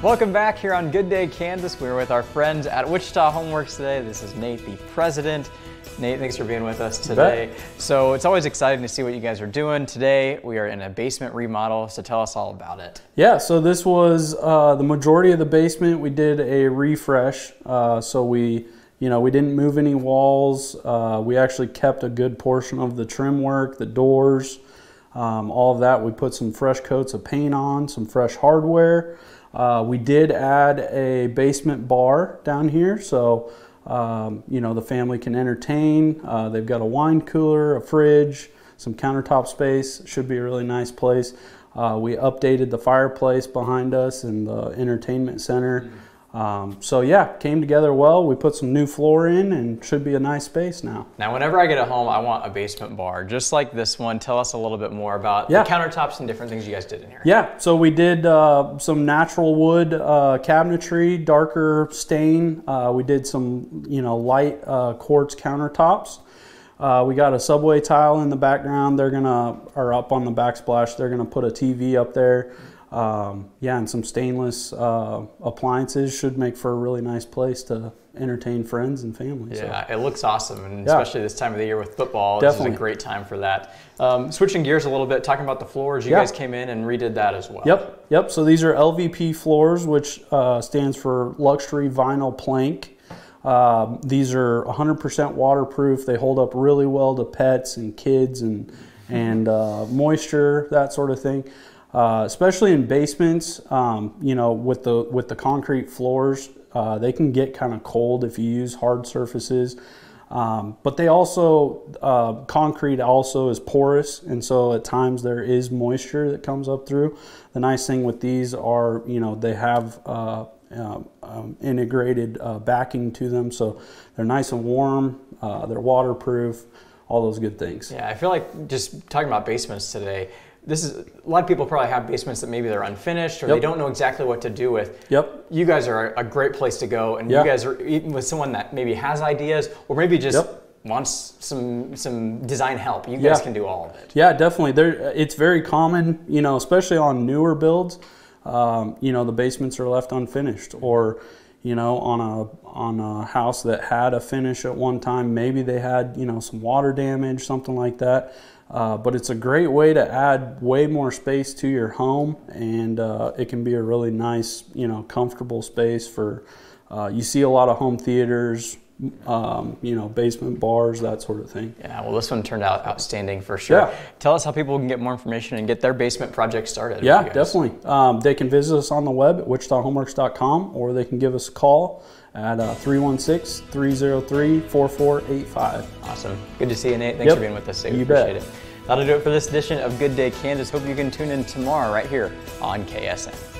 Welcome back here on Good Day Kansas. We're with our friends at Wichita Homeworks today. This is Nate, the president. Nate, thanks for being with us today. So it's always exciting to see what you guys are doing. Today we are in a basement remodel, so tell us all about it. Yeah, so this was uh, the majority of the basement. We did a refresh, uh, so we, you know, we didn't move any walls. Uh, we actually kept a good portion of the trim work, the doors, um, all of that. We put some fresh coats of paint on, some fresh hardware. Uh, we did add a basement bar down here, so um, you know the family can entertain. Uh, they've got a wine cooler, a fridge, some countertop space. Should be a really nice place. Uh, we updated the fireplace behind us and the entertainment center. Mm -hmm. Um, so yeah, came together well. We put some new floor in and should be a nice space now. Now, whenever I get at home, I want a basement bar, just like this one. Tell us a little bit more about yeah. the countertops and different things you guys did in here. Yeah, so we did uh, some natural wood uh, cabinetry, darker stain. Uh, we did some, you know, light uh, quartz countertops. Uh, we got a subway tile in the background. They're gonna, are up on the backsplash, they're gonna put a TV up there. Um, yeah, and some stainless uh, appliances should make for a really nice place to entertain friends and family. Yeah, so. it looks awesome, and yeah. especially this time of the year with football, Definitely. this is a great time for that. Um, switching gears a little bit, talking about the floors, you yeah. guys came in and redid that as well. Yep, yep. So these are LVP floors, which uh, stands for luxury vinyl plank. Um, these are 100% waterproof. They hold up really well to pets and kids and and uh, moisture, that sort of thing. Uh, especially in basements, um, you know, with the with the concrete floors, uh, they can get kind of cold if you use hard surfaces. Um, but they also uh, concrete also is porous, and so at times there is moisture that comes up through. The nice thing with these are, you know, they have uh, um, um, integrated uh, backing to them, so they're nice and warm. they're waterproof, all those good things. Yeah, I feel like just talking about basements today this is a lot of people probably have basements that maybe they're unfinished or yep. they don't know exactly what to do with. Yep. You guys are a great place to go, and you guys are even with someone that maybe has ideas or maybe just. Yep. Wants some some design help. You guys yeah. can do all of it. Yeah, definitely. There, it's very common, you know, especially on newer builds. Um, you know, the basements are left unfinished, or you know, on a on a house that had a finish at one time, maybe they had you know some water damage, something like that. Uh, but it's a great way to add way more space to your home, and uh, it can be a really nice, you know, comfortable space for. Uh, you see a lot of home theaters, um, you know, basement bars, that sort of thing. Yeah, well, this one turned out outstanding for sure. Yeah. Tell us how people can get more information and get their basement project started. Yeah, definitely. Um, they can visit us on the web at wichitahomeworks.com or they can give us a call at uh, 316 303 4485. Awesome. Good to see you, Nate. Thanks yep. for being with us. Today. You appreciate bet. it. That'll do it for this edition of Good Day Kansas. Hope you can tune in tomorrow right here on KSN.